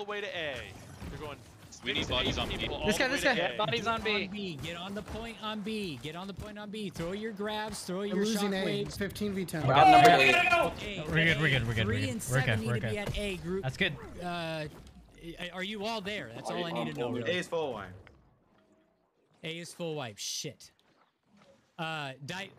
the way to A. They're going. We need bodies on B. people This guy, this guy. Bodies on B. B. Get on the point on B. Get on the point on B. Throw your grabs. Throw your losing A. shockwaves. 15 v 10. We're out number eight. We're good, we're good, we're good, we're good. We're good. we're good. at A group. That's good. Uh, are you all there? That's all I need to know. A is full wipe. A is full wipe. Shit. Uh, die.